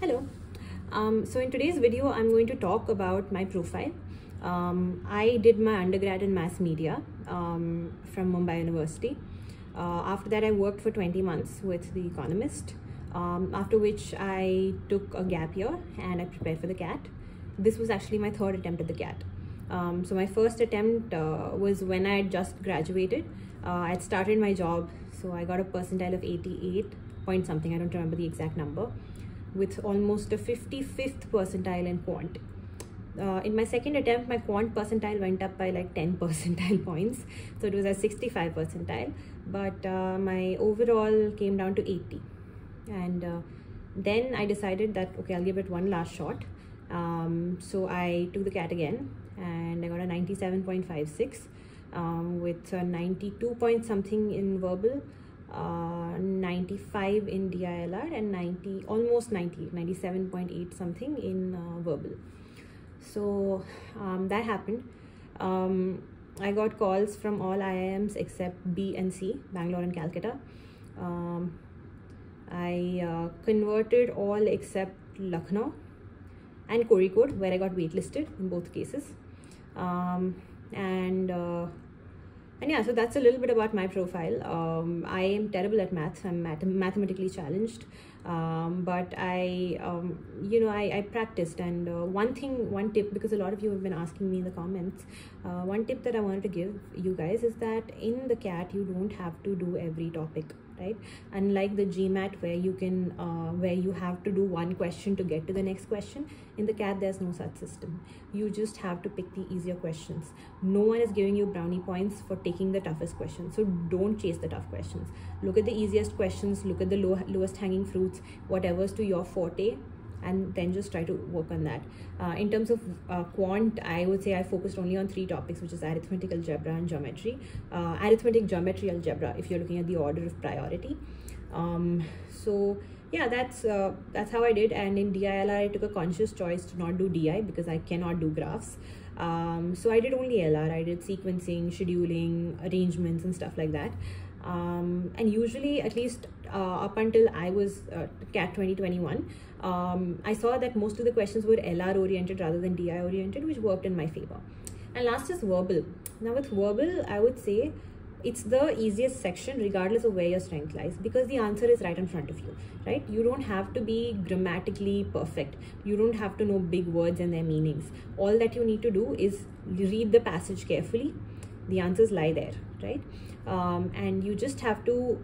Hello. Um, so in today's video, I'm going to talk about my profile. Um, I did my undergrad in mass media um, from Mumbai University. Uh, after that, I worked for 20 months with The Economist, um, after which I took a gap year and I prepared for the CAT. This was actually my third attempt at the CAT. Um, so my first attempt uh, was when I had just graduated. Uh, I had started my job, so I got a percentile of 88 point something, I don't remember the exact number with almost a 55th percentile in quant. Uh, in my second attempt, my quant percentile went up by like 10 percentile points. So it was at 65 percentile, but uh, my overall came down to 80. And uh, then I decided that, okay, I'll give it one last shot. Um, so I took the CAT again and I got a 97.56 um, with a 92 point something in verbal uh, 95 in DILR and 90 almost 90 97.8 something in uh, verbal. So um, that happened. Um, I got calls from all IIMs except B and C Bangalore and Calcutta. Um, I uh, converted all except Lucknow and Kozhikode where I got waitlisted in both cases. Um, and uh, and yeah so that's a little bit about my profile. Um, i am terrible at maths. I'm math- mathematically challenged. Um, but i um, you know I, I practiced. And uh, one thing one tip because a lot of you have been asking me in the comments uh, one tip that i wanted to give you guys is that in the cat you don't have to do every topic right? Unlike the gmat where you can uh, where you have to do one question to get to the next question in the cat there's no such system. You just have to pick the easier questions. No one is giving you brownie points for taking the toughest questions so don't chase the tough questions. Look at the easiest questions look at the low, lowest hanging fruits whatever's to your forte and then just try to work on that. Uh, in terms of uh, quant, I would say I focused only on three topics, which is arithmetic algebra and geometry. Uh, arithmetic, geometry, algebra, if you're looking at the order of priority. Um, so yeah, that's uh, that's how I did. And in DILR, I took a conscious choice to not do DI because I cannot do graphs. Um, so I did only LR. I did sequencing, scheduling, arrangements, and stuff like that. Um, and usually, at least uh, up until I was uh, CAT 2021, um, I saw that most of the questions were LR oriented rather than DI oriented, which worked in my favor. And last is verbal. Now, with verbal, I would say it's the easiest section regardless of where your strength lies because the answer is right in front of you right you don't have to be grammatically perfect you don't have to know big words and their meanings all that you need to do is read the passage carefully the answers lie there right? Um, and you just have to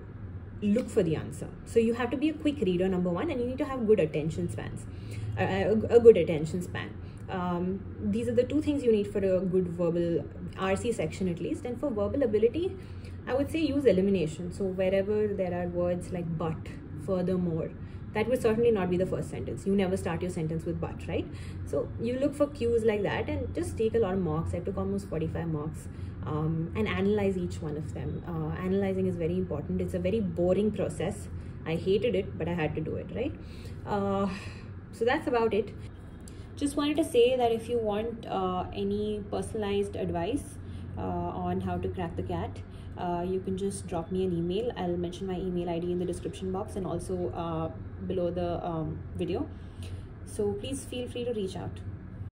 look for the answer. So you have to be a quick reader number one and you need to have good attention spans a, a good attention span. Um, these are the two things you need for a good verbal rc section at least. And for verbal ability i would say use elimination. So wherever there are words like but furthermore that would certainly not be the first sentence. You never start your sentence with but right? So you look for cues like that and just take a lot of marks i took almost 45 marks um, and analyze each one of them. Uh, analyzing is very important. It's a very boring process. I hated it but i had to do it right? Uh, so that's about it. Just wanted to say that if you want uh, any personalized advice uh, on how to crack the cat uh, you can just drop me an email. I'll mention my email id in the description box and also uh, below the um, video. So please feel free to reach out